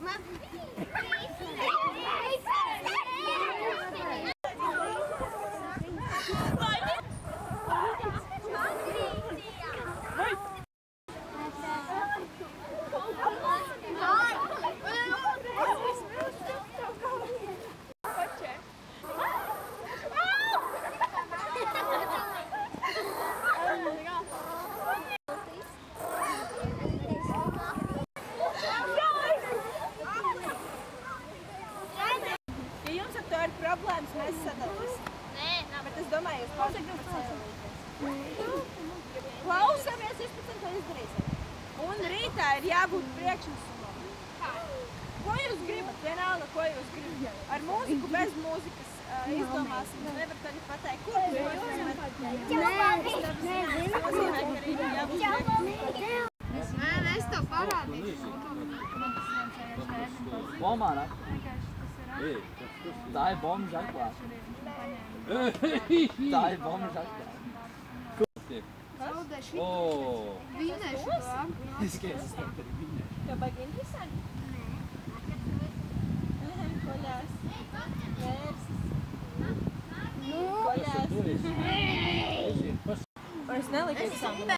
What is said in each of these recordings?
Mami. Klausamies, 15. to izdarīsim. Un rītā ir jābūt priekšnesumam. Ko jūs gribat? Vienalga, ko jūs gribat. Ar mūziku, bez mūzikas uh, izdomāsim. Nevar tagad pateikt, kur jūs gribat. Nē, es to parādīšu. Bombā ne? Tā ir bomba atklāta. Tā ir bomba atklāta. Zaudēšu. O, Vinnēšu to. es skatos, tas ir viņa. Tev baigi interesanti? Nē. Koļās. Vērsis. Koļās. Un es neliku eksāmenu.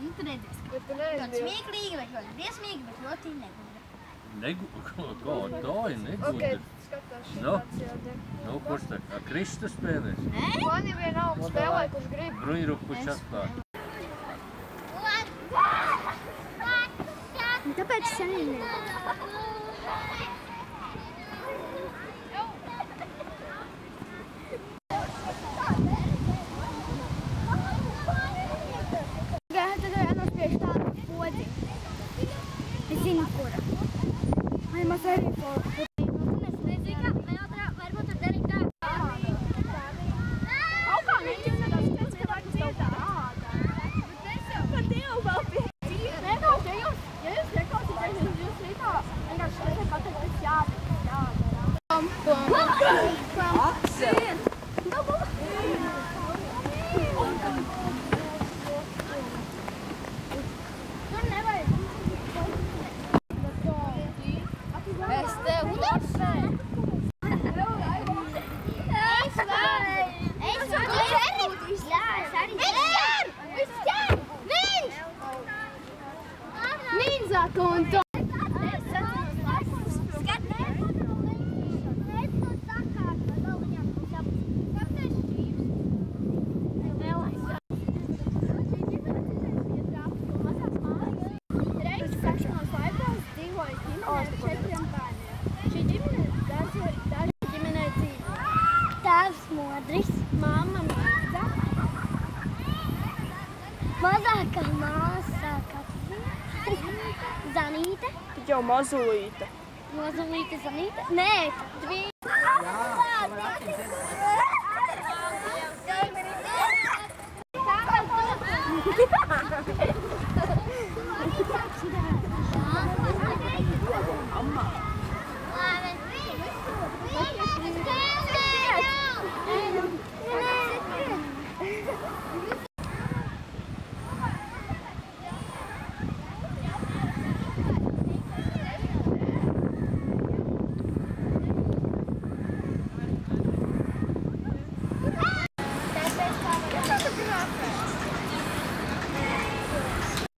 Nu, tu redzēsi, ka ļoti smieklīgi, bet ļoti briesmīgi, bet ļoti negudri. Negu, ko, ko, to ir negudri. Nu, nu, kurš tā kā Krista spēlēs? Man ir vienalga spēlē, kurš grib. Bruņurupuši atklāt. Tāpēc sen ir. Tagad Beste, hoe Zanīte, Tik jau mazulīte. mazulīte Zanīte, nē, divi.